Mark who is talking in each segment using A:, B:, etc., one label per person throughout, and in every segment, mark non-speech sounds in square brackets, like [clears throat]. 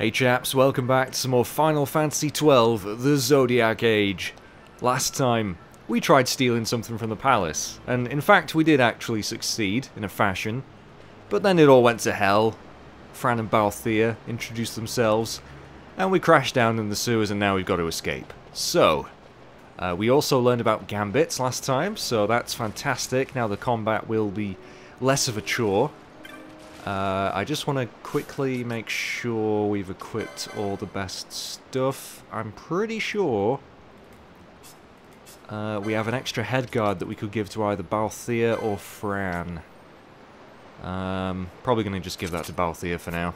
A: Hey chaps, welcome back to some more Final Fantasy XII, The Zodiac Age. Last time, we tried stealing something from the palace, and in fact we did actually succeed, in a fashion. But then it all went to hell. Fran and Balthier introduced themselves, and we crashed down in the sewers and now we've got to escape. So, uh, we also learned about gambits last time, so that's fantastic. Now the combat will be less of a chore. Uh, I just want to quickly make sure we've equipped all the best stuff. I'm pretty sure uh, we have an extra head guard that we could give to either Balthier or Fran. Um, probably going to just give that to Balthier for now.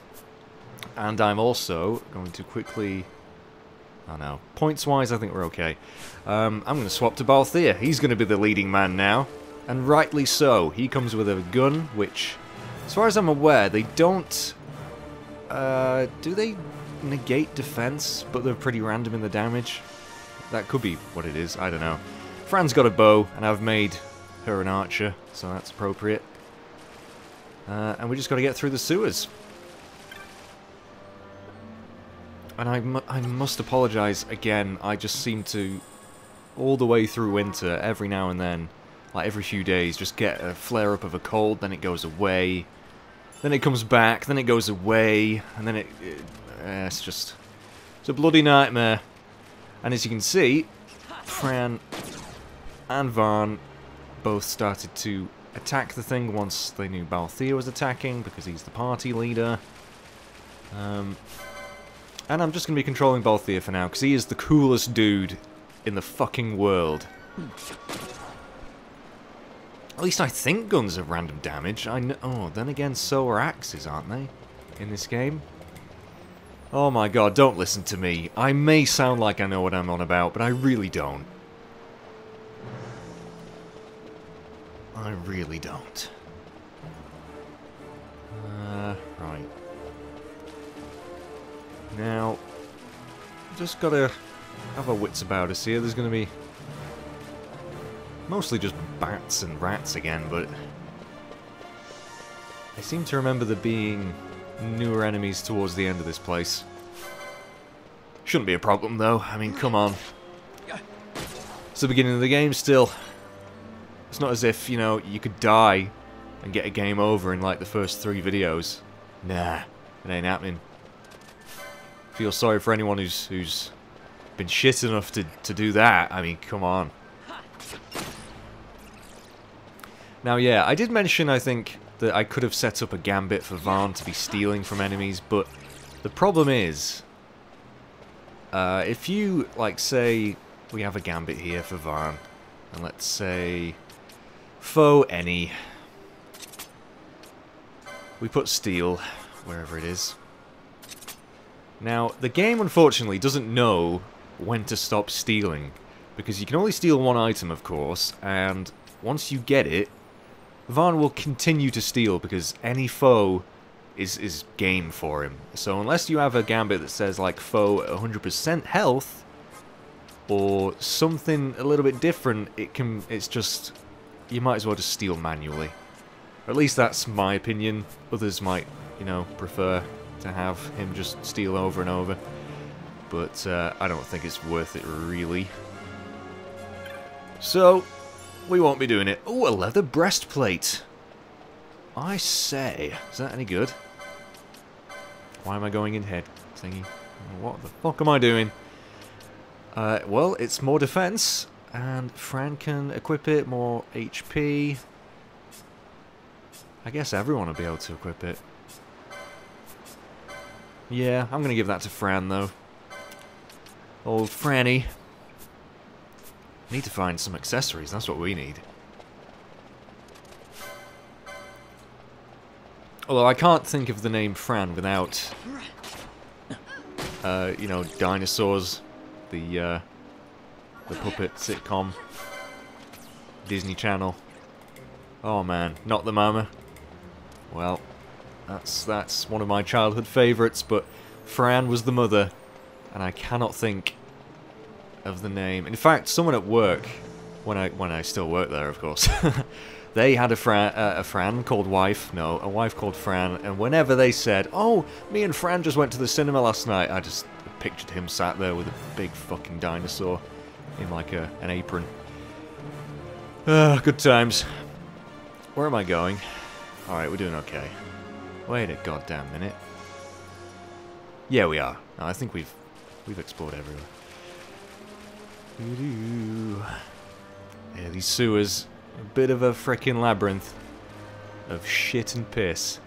A: And I'm also going to quickly... Oh no. Points-wise, I think we're okay. Um, I'm going to swap to Balthier. He's going to be the leading man now. And rightly so. He comes with a gun, which as far as I'm aware, they don't... Uh, do they negate defense, but they're pretty random in the damage? That could be what it is, I don't know. Fran's got a bow, and I've made her an archer, so that's appropriate. Uh, and we just got to get through the sewers. And I, mu I must apologise again, I just seem to, all the way through winter, every now and then, like every few days, just get a flare-up of a cold, then it goes away, then it comes back, then it goes away, and then it... it uh, it's just... It's a bloody nightmare. And as you can see, Fran and Vaan both started to attack the thing once they knew Balthier was attacking, because he's the party leader. Um, and I'm just going to be controlling Balthier for now, because he is the coolest dude in the fucking world. At least I think guns have random damage. I know. Oh, then again, so are axes, aren't they? In this game. Oh my god, don't listen to me. I may sound like I know what I'm on about, but I really don't. I really don't. Uh, right. Now, just gotta have our wits about us here. There's gonna be Mostly just bats and rats again, but... I seem to remember there being newer enemies towards the end of this place. Shouldn't be a problem, though. I mean, come on. It's the beginning of the game still. It's not as if, you know, you could die and get a game over in, like, the first three videos. Nah, it ain't happening. Feel sorry for anyone who's who's been shit enough to, to do that. I mean, come on. Now, yeah, I did mention, I think, that I could have set up a gambit for Vaan to be stealing from enemies, but the problem is, uh, if you, like, say, we have a gambit here for Vaan, and let's say, foe any, we put steal, wherever it is. Now, the game, unfortunately, doesn't know when to stop stealing, because you can only steal one item, of course, and once you get it, Vaan will continue to steal because any foe is, is game for him. So unless you have a gambit that says like foe 100% health or something a little bit different, it can it's just you might as well just steal manually. Or at least that's my opinion. Others might, you know, prefer to have him just steal over and over. But uh, I don't think it's worth it really. So, we won't be doing it. Oh, a leather breastplate. I say, is that any good? Why am I going in head thingy? What the fuck am I doing? Uh, well, it's more defense, and Fran can equip it, more HP. I guess everyone will be able to equip it. Yeah, I'm going to give that to Fran, though. Old Franny. Need to find some accessories, that's what we need. Although I can't think of the name Fran without, uh, you know, dinosaurs, the, uh, the puppet sitcom, Disney Channel. Oh man, not the mama. Well, that's that's one of my childhood favourites, but Fran was the mother, and I cannot think of the name. In fact, someone at work, when I when I still work there, of course, [laughs] They had a, Fran, uh, a Fran called Wife, no, a wife called Fran, and whenever they said, oh, me and Fran just went to the cinema last night, I just pictured him sat there with a big fucking dinosaur in like a, an apron. Uh, good times. Where am I going? Alright, we're doing okay. Wait a goddamn minute. Yeah, we are. No, I think we've we've explored everywhere. Yeah, these sewers, a bit of a freaking labyrinth of shit and piss.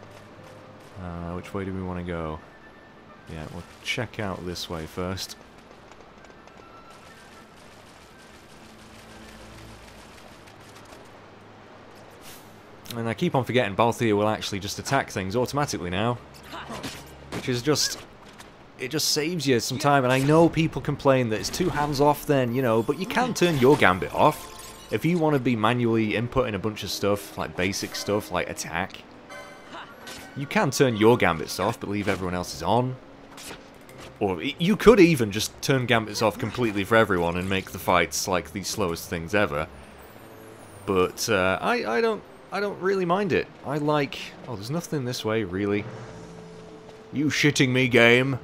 A: Uh, which way do we want to go? Yeah, we'll check out this way first. And I keep on forgetting Balthier will actually just attack things automatically now. Which is just... It just saves you some time, and I know people complain that it's too hands-off then, you know, but you can turn your gambit off. If you want to be manually inputting a bunch of stuff, like basic stuff, like attack, you can turn your gambits off, but leave everyone else's on. Or you could even just turn gambits off completely for everyone and make the fights like the slowest things ever. But uh, I, I don't I don't really mind it. I like... Oh, there's nothing this way, really. You shitting me, game?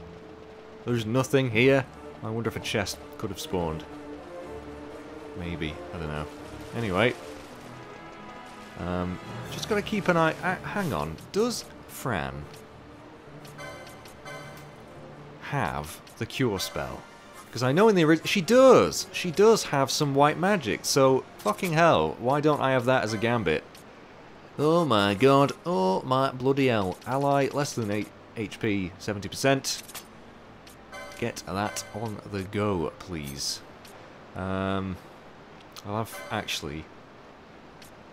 A: There's nothing here? I wonder if a chest could have spawned. Maybe. I don't know. Anyway. Um, just got to keep an eye... Uh, hang on. Does Fran have the cure spell? Because I know in the original... She does! She does have some white magic, so fucking hell, why don't I have that as a gambit? Oh my god, oh my bloody hell. Ally, less than 8 HP, 70%. Get that on the go, please. Um, I'll have, actually,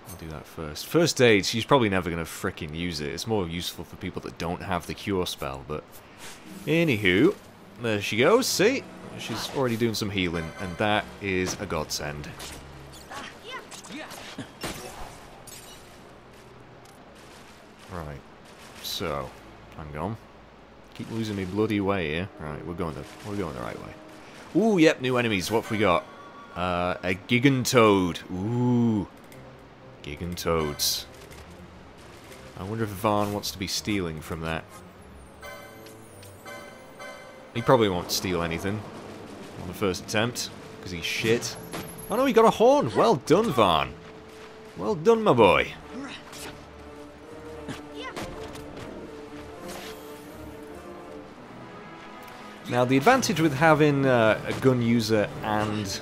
A: I'll do that first. First aid, she's probably never going to fricking use it. It's more useful for people that don't have the cure spell, but... Anywho, there she goes, see? She's already doing some healing, and that is a godsend. Right. So, I'm on. Keep losing me bloody way here. Right, we're going the we're going the right way. Ooh, yep, new enemies. What have we got? Uh, a Gigantoad. Ooh, Gigantoads. I wonder if Vaan wants to be stealing from that. He probably won't steal anything on the first attempt, because he's shit. Oh no, he got a horn! Well done, Vaan. Well done, my boy. Now, the advantage with having uh, a gun user and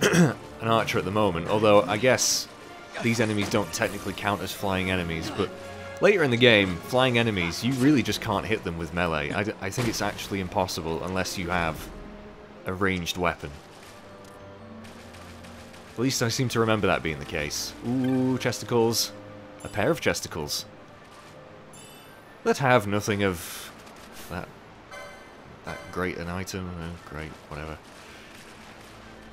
A: an archer at the moment, although I guess these enemies don't technically count as flying enemies, but later in the game, flying enemies, you really just can't hit them with melee. I, I think it's actually impossible unless you have a ranged weapon. At least I seem to remember that being the case. Ooh, chesticles. A pair of chesticles. That have nothing of that that great an item. Uh, great, whatever.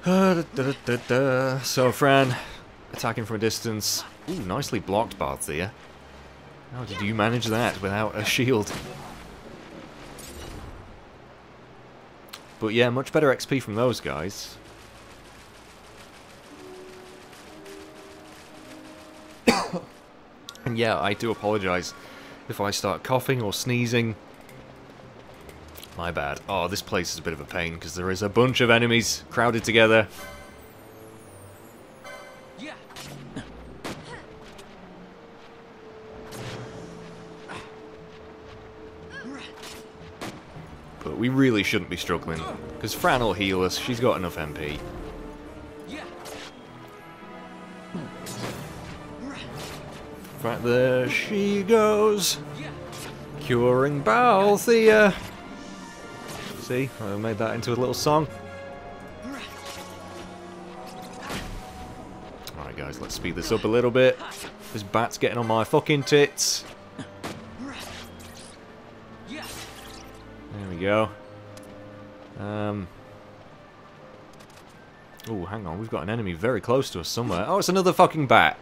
A: Uh, da, da, da, so, Fran, attacking from a distance. Ooh, nicely blocked, Balthier. How did you manage that without a shield? But yeah, much better XP from those guys. [coughs] and yeah, I do apologise if I start coughing or sneezing. My bad. Oh, this place is a bit of a pain because there is a bunch of enemies crowded together. But we really shouldn't be struggling because Fran will heal us. She's got enough MP. Right there she goes. Curing Balthier. See, I made that into a little song. Alright guys, let's speed this up a little bit. This bat's getting on my fucking tits. There we go. Um. Oh, hang on, we've got an enemy very close to us somewhere. Oh, it's another fucking bat.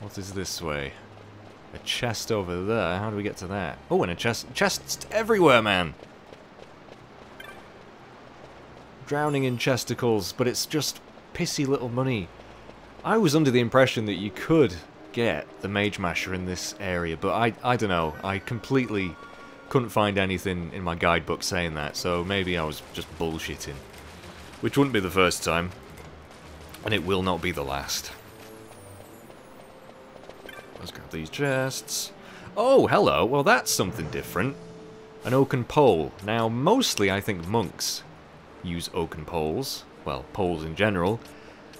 A: What is this way? Chest over there. How do we get to that? Oh, and a chest. Chests everywhere, man. drowning in chesticles, but it's just pissy little money. I was under the impression that you could get the Mage Masher in this area, but I, I don't know. I completely couldn't find anything in my guidebook saying that, so maybe I was just bullshitting. Which wouldn't be the first time, and it will not be the last. Let's grab these chests. Oh, hello. Well, that's something different. An oaken pole. Now, mostly I think monks use oaken poles. Well, poles in general.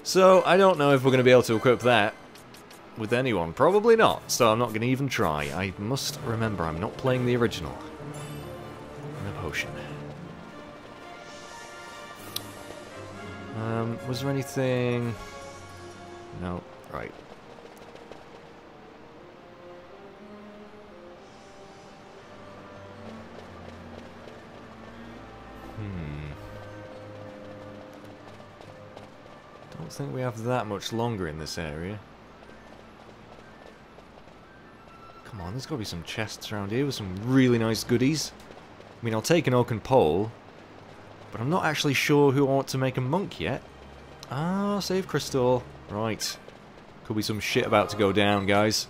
A: So, I don't know if we're going to be able to equip that with anyone. Probably not, so I'm not going to even try. I must remember I'm not playing the original. No potion. Um, was there anything... No, right. Hmm. Don't think we have that much longer in this area. Come on, there's got to be some chests around here with some really nice goodies. I mean, I'll take an oaken pole, but I'm not actually sure who I want to make a monk yet. Ah, save crystal. Right. Could be some shit about to go down, guys.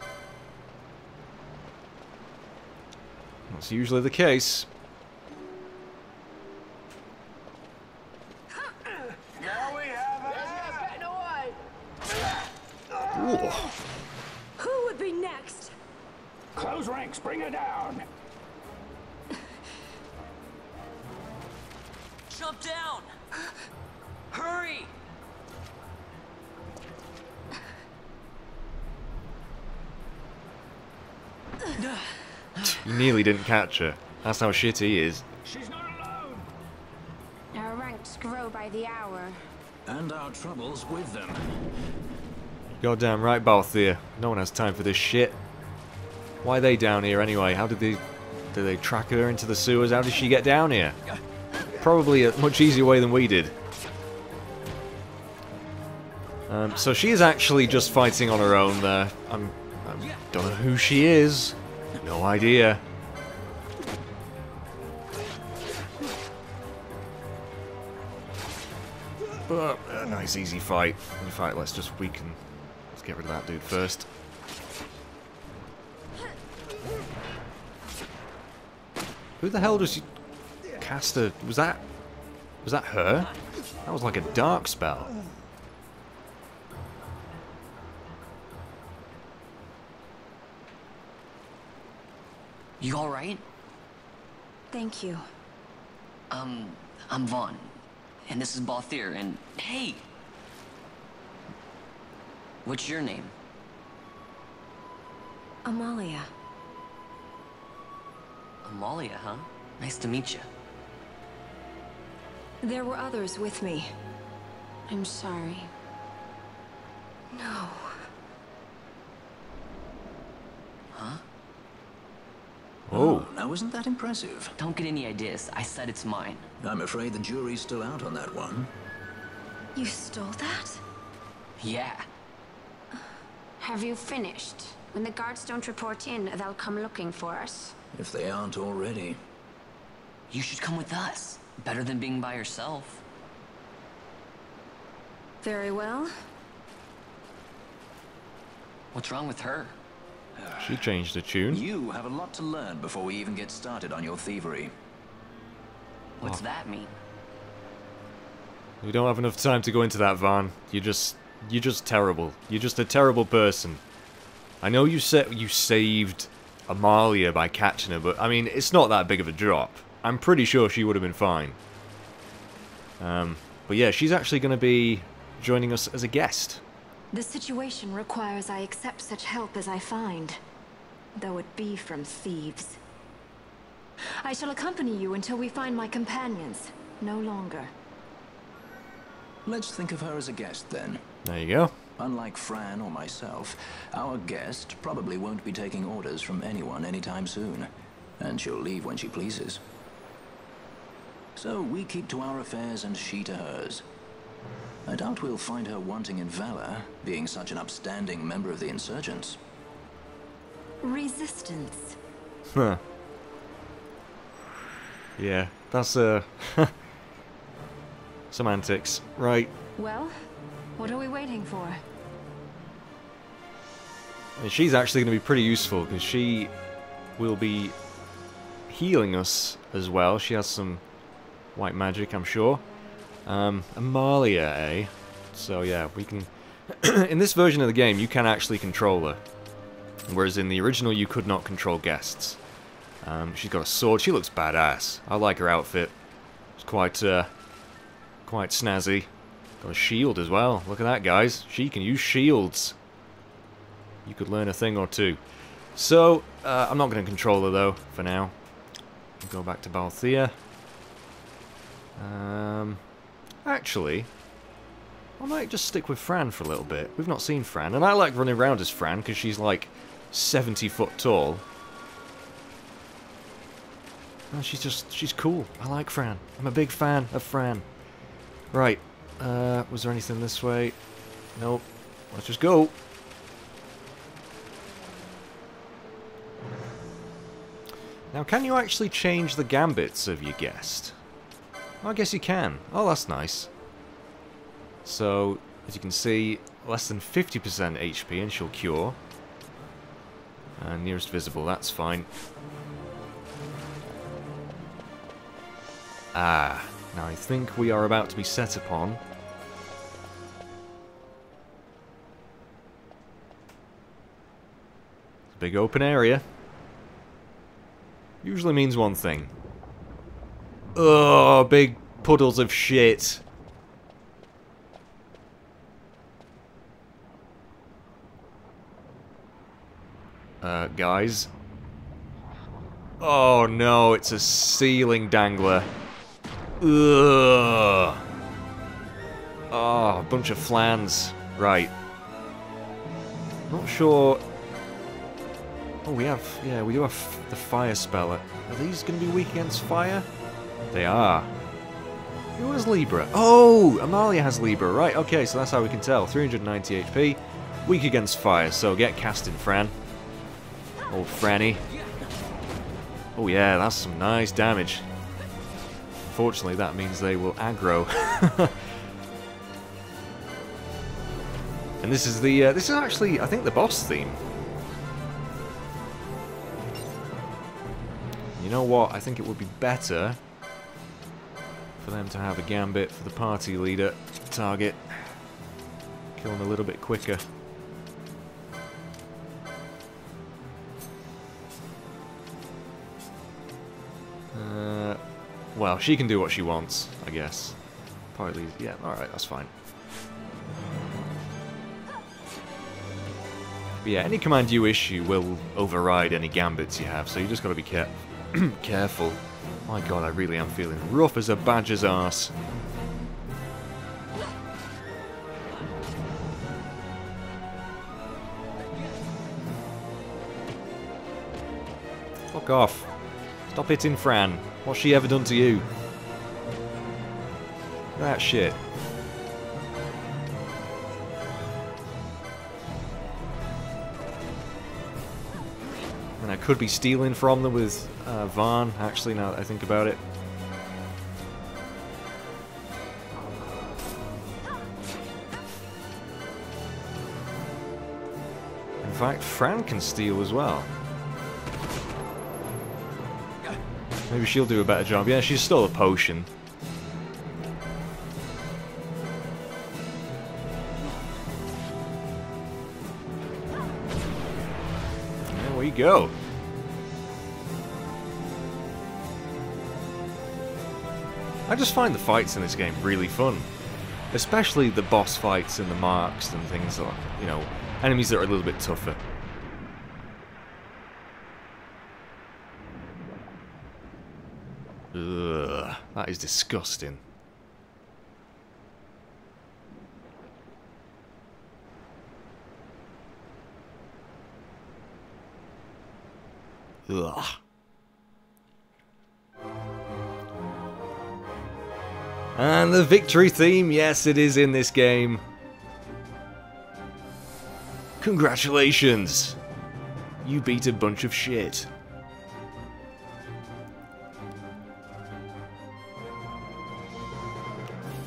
A: That's usually the case. Catch her. That's how shit he is.
B: She's not alone.
C: Our ranks grow by the hour.
B: And our troubles with them.
A: Goddamn right, Balthier. No one has time for this shit. Why are they down here anyway? How did they... Did they track her into the sewers? How did she get down here? Probably a much easier way than we did. Um, so she is actually just fighting on her own there. I'm... I don't know who she is. No idea. But a nice easy fight. In fact, let's just weaken. Let's get rid of that dude first. Who the hell does you cast a... Was that... Was that her? That was like a dark spell.
D: You alright?
C: Thank you.
D: Um, I'm Vaan. And this is Balthier, and hey! What's your name?
C: Amalia.
D: Amalia, huh? Nice to meet you.
C: There were others with me. I'm sorry. No.
A: Oh. oh.
E: Now, isn't that impressive?
D: Don't get any ideas. I said it's mine.
E: I'm afraid the jury's still out on that one.
C: You stole that?
D: Yeah.
F: Have you finished? When the guards don't report in, they'll come looking for us.
E: If they aren't already.
D: You should come with us. Better than being by yourself.
C: Very well.
D: What's wrong with her?
A: She changed the tune.
E: You have a lot to learn before we even get started on your thievery.
D: What's that mean?
A: We don't have enough time to go into that, Vaan. You're just... You're just terrible. You're just a terrible person. I know you said you saved Amalia by catching her, but I mean, it's not that big of a drop. I'm pretty sure she would have been fine. Um, but yeah, she's actually going to be joining us as a guest.
C: The situation requires I accept such help as I find, though it be from thieves. I shall accompany you until we find my companions, no longer.
E: Let's think of her as a guest then.
A: There you go.
E: Unlike Fran or myself, our guest probably won't be taking orders from anyone anytime soon. And she'll leave when she pleases. So we keep to our affairs and she to hers. I doubt we'll find her wanting in valor, being such an upstanding member of the insurgents.
C: Resistance.
A: Huh. Yeah, that's uh, [laughs] Semantics. Right.
C: Well, what are we waiting for?
A: And she's actually going to be pretty useful because she will be healing us as well. She has some white magic, I'm sure. Um, Amalia, eh? So yeah, we can... [clears throat] in this version of the game, you can actually control her. Whereas in the original, you could not control guests. Um, she's got a sword. She looks badass. I like her outfit. It's quite, uh, quite snazzy. Got a shield as well. Look at that, guys. She can use shields. You could learn a thing or two. So, uh, I'm not going to control her, though, for now. Go back to Balthier. Um, actually, I might just stick with Fran for a little bit. We've not seen Fran, and I like running around as Fran, because she's like 70 foot tall. And she's just, she's cool. I like Fran. I'm a big fan of Fran. Right, uh, was there anything this way? Nope. Let's just go. Now, can you actually change the gambits of your guest? I guess you can. Oh, that's nice. So, as you can see, less than 50% HP and she'll cure. And nearest visible, that's fine. Ah, now I think we are about to be set upon. Big open area. Usually means one thing. Oh, big puddles of shit. Uh, guys. Oh no, it's a ceiling dangler. Ugh. Oh, a bunch of flans. Right. Not sure Oh, we have, yeah, we do have the fire spell. Are these going to be weak against fire? They are. Who has Libra? Oh, Amalia has Libra. Right, okay, so that's how we can tell. 390 HP, weak against fire, so get casting, Fran. Old Franny. Oh yeah, that's some nice damage. Unfortunately, that means they will aggro. [laughs] and this is the, uh, this is actually, I think, the boss theme. You know what? I think it would be better for them to have a gambit for the party leader target. Kill him a little bit quicker. Uh, well, she can do what she wants, I guess. Partly, yeah, alright, that's fine. But yeah, any command you issue will override any gambits you have, so you just gotta be careful. [clears throat] Careful. My god, I really am feeling rough as a badger's ass. Fuck off. Stop hitting Fran. What's she ever done to you? That shit. Could be stealing from them with uh, Vaan, actually, now that I think about it. In fact, Fran can steal as well. Maybe she'll do a better job. Yeah, she's still a potion. There we go. I just find the fights in this game really fun. Especially the boss fights and the marks and things like, you know, enemies that are a little bit tougher. Ugh, that is disgusting. Ugh. And the victory theme, yes, it is in this game. Congratulations! You beat a bunch of shit.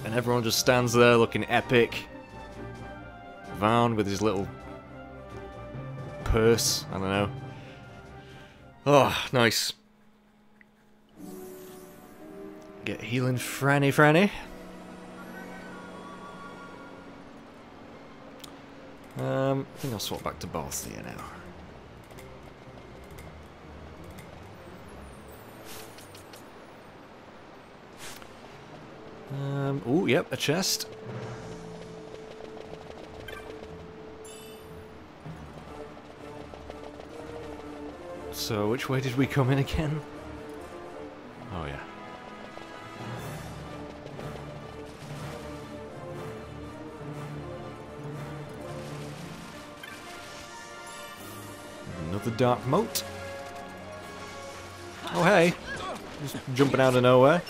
A: And everyone just stands there looking epic. Vaan with his little purse, I don't know. Oh, nice. Get healing Franny Franny. Um, I think I'll swap back to Balthier now. Um, oh, yep, a chest. So, which way did we come in again? Dark mote. Oh, hey. Just jumping out of nowhere.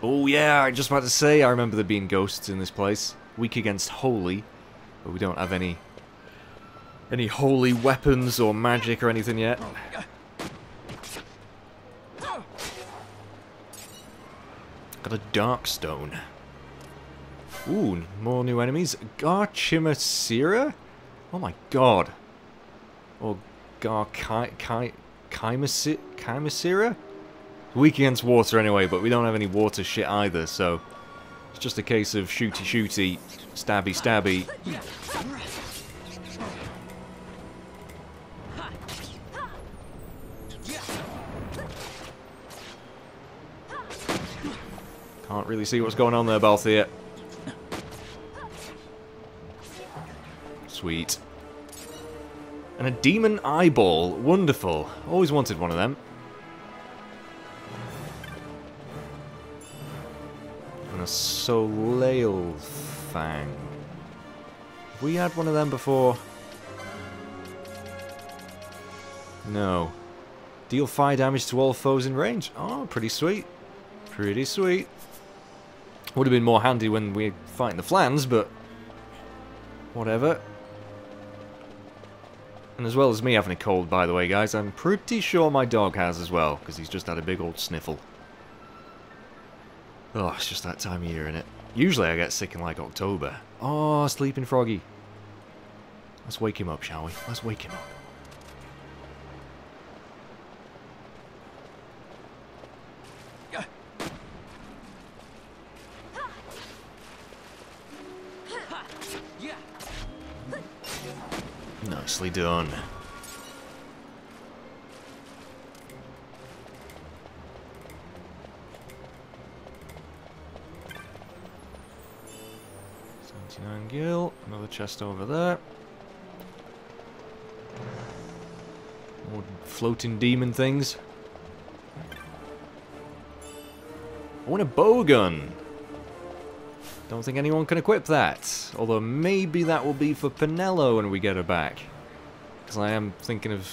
A: Oh yeah, I just about to say, I remember there being ghosts in this place. Weak against holy, but we don't have any any holy weapons or magic or anything yet. Got a dark stone. Ooh, more new enemies. Garchimacera? Oh my god. Or Gar Kai Kai Chimasira? Weak against water anyway, but we don't have any water shit either, so it's just a case of shooty shooty, stabby stabby. Really see what's going on there, Balthier. Sweet. And a demon eyeball. Wonderful. Always wanted one of them. And a Soleil Fang. We had one of them before? No. Deal fire damage to all foes in range. Oh, pretty sweet. Pretty sweet. Would have been more handy when we are fighting the Flans, but whatever. And as well as me having a cold, by the way, guys, I'm pretty sure my dog has as well, because he's just had a big old sniffle. Oh, it's just that time of year, innit? Usually I get sick in like October. Oh, sleeping froggy. Let's wake him up, shall we? Let's wake him up. Done. Seventy-nine gil. Another chest over there. More floating demon things. I want a bow gun. Don't think anyone can equip that. Although maybe that will be for Penelo when we get her back. Because I am thinking of...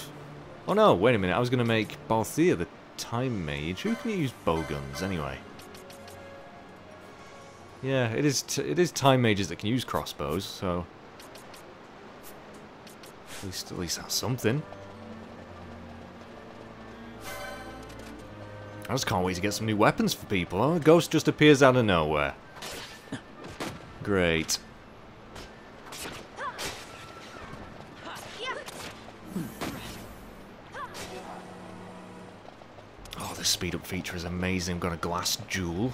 A: Oh no, wait a minute. I was going to make Balthier the Time Mage. Who can use bow guns anyway? Yeah, it is it is Time Mages that can use crossbows, so... At least, at least that's something. I just can't wait to get some new weapons for people. Oh, a ghost just appears out of nowhere. Great. Oh, the speed up feature is amazing. I've got a glass jewel.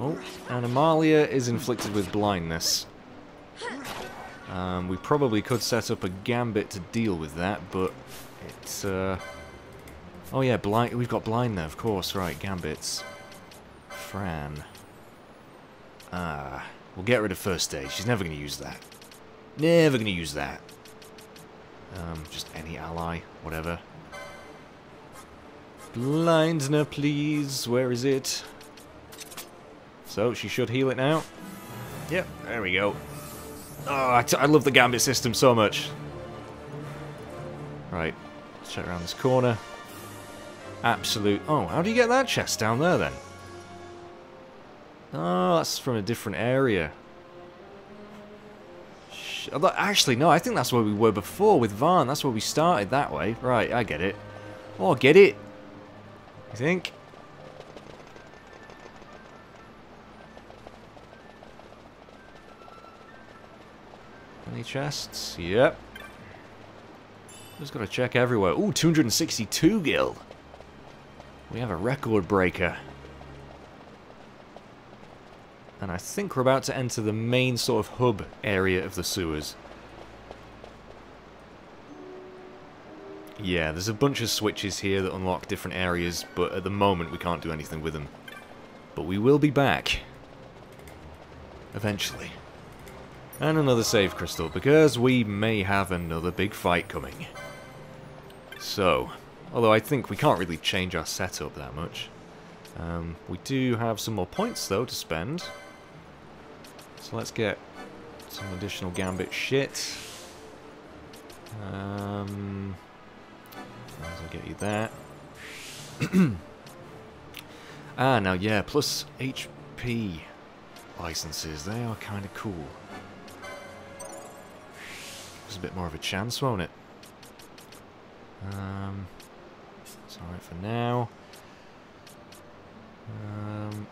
A: Oh, and Amalia is inflicted with blindness. Um, we probably could set up a gambit to deal with that, but it's... Uh... Oh yeah, blind. we've got blind there, of course. Right, gambits. Fran. Ah, we'll get rid of first aid. She's never going to use that. Never going to use that. Um, just any ally, whatever. Blindna, please. Where is it? So, she should heal it now. Yep, there we go. Oh, I, I love the gambit system so much. Right, let's check around this corner. absolute... Oh, how do you get that chest down there then? Oh, that's from a different area. Actually, no, I think that's where we were before with Vaan. That's where we started that way. Right, I get it. Oh, get it. You think? Any chests? Yep. Just gotta check everywhere. Ooh, 262 gil. We have a record breaker. And I think we're about to enter the main sort of hub area of the sewers. Yeah, there's a bunch of switches here that unlock different areas, but at the moment we can't do anything with them. But we will be back. Eventually. And another save crystal, because we may have another big fight coming. So, although I think we can't really change our setup that much. Um, we do have some more points, though, to spend. So let's get some additional Gambit shit. Um, well get you that. [clears throat] ah, now, yeah, plus HP licenses. They are kind of cool. There's a bit more of a chance, won't it? Um, it's alright for now. Um,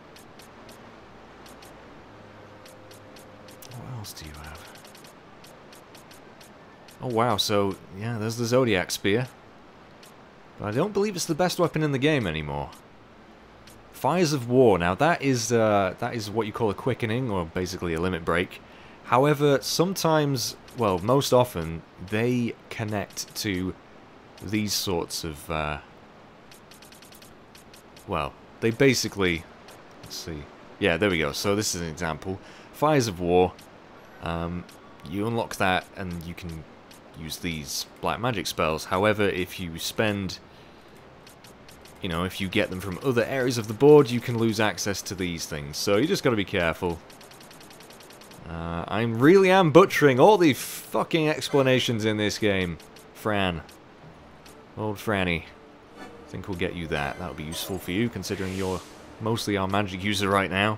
A: else do you have? Oh wow, so, yeah, there's the Zodiac Spear. But I don't believe it's the best weapon in the game anymore. Fires of War, now that is, uh, that is what you call a quickening, or basically a limit break. However, sometimes, well, most often, they connect to these sorts of, uh, well, they basically, let's see, yeah, there we go, so this is an example, Fires of War, um, you unlock that and you can use these black magic spells, however, if you spend, you know, if you get them from other areas of the board, you can lose access to these things, so you just gotta be careful. Uh, I really am butchering all the fucking explanations in this game, Fran. Old Franny. I think we'll get you that. That'll be useful for you, considering you're mostly our magic user right now.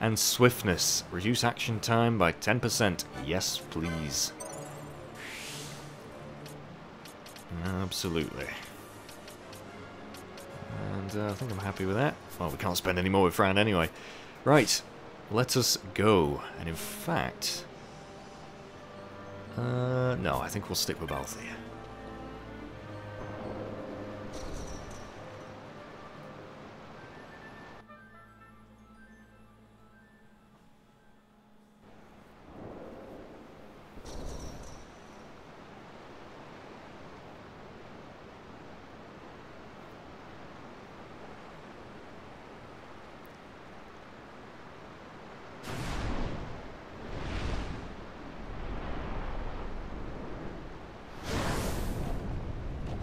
A: And swiftness. Reduce action time by 10%. Yes, please. Absolutely. And uh, I think I'm happy with that. Well, we can't spend any more with Fran anyway. Right, let us go. And in fact... Uh, no, I think we'll stick with Balthier.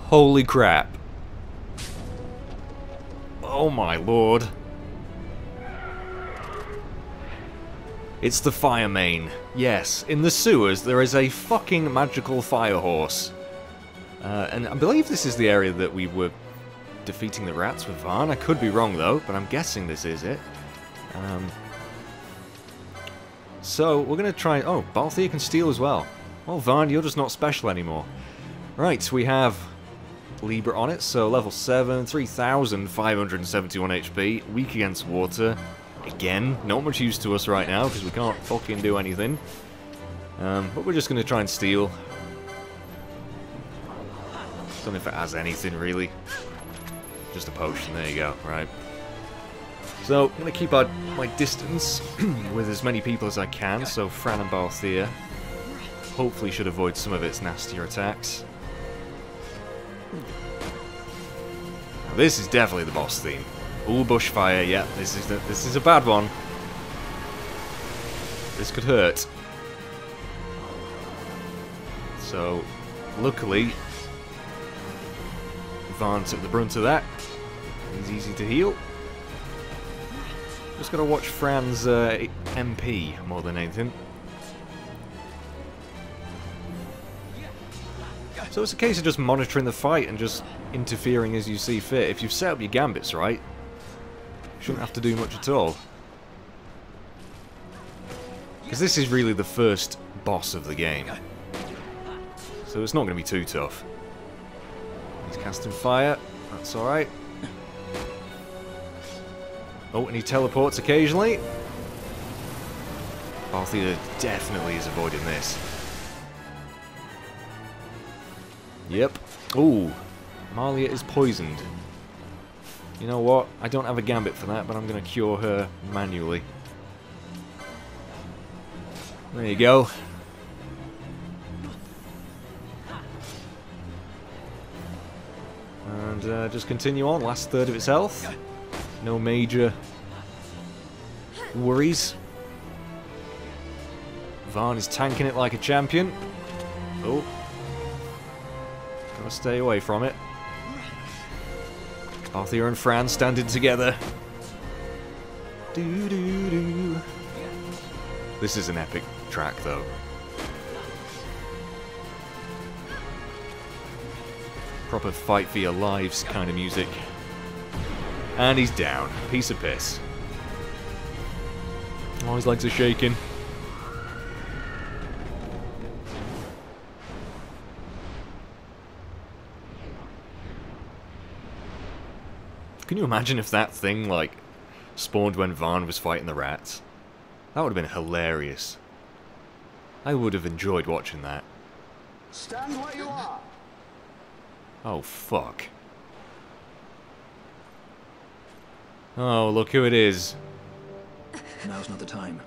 A: Holy crap. Oh my lord. It's the Firemane. Yes, in the sewers there is a fucking magical fire horse. Uh, and I believe this is the area that we were defeating the rats with Vaan. I could be wrong though, but I'm guessing this is it. Um, so, we're going to try... Oh, Balthier can steal as well. Well, Vaan, you're just not special anymore. Right, we have Libra on it, so level 7, 3,571 HP, weak against water. Again, not much use to us right now, because we can't fucking do anything. Um, but we're just going to try and steal. Don't know if it has anything, really. Just a potion, there you go, right. So, I'm going to keep our, my distance [clears throat] with as many people as I can, so Fran and Balthier hopefully should avoid some of its nastier attacks. Now, this is definitely the boss theme. All bushfire, yeah, this is the, this is a bad one. This could hurt. So, luckily, Vaan took the brunt of that. He's easy to heal. Just gotta watch Fran's uh, MP more than anything. So it's a case of just monitoring the fight and just interfering as you see fit. If you've set up your gambits right, you shouldn't have to do much at all. Because this is really the first boss of the game. So it's not going to be too tough. He's casting fire. That's alright. Oh, and he teleports occasionally. Balthier definitely is avoiding this. Yep. Ooh. Amalia is poisoned. You know what? I don't have a gambit for that, but I'm going to cure her manually. There you go. And uh, just continue on, last third of its health. No major worries. Vaan is tanking it like a champion. Oh. Gotta stay away from it. Arthur and Fran standing together. Do do do. This is an epic track, though. Proper fight for your lives kind of music. And he's down. Piece of piss. Oh, his legs are shaking. Can you imagine if that thing, like, spawned when Vaan was fighting the rats? That would have been hilarious. I would have enjoyed watching that.
B: Stand where you are.
A: Oh, fuck. Oh, look who it is.
E: Now's not the time.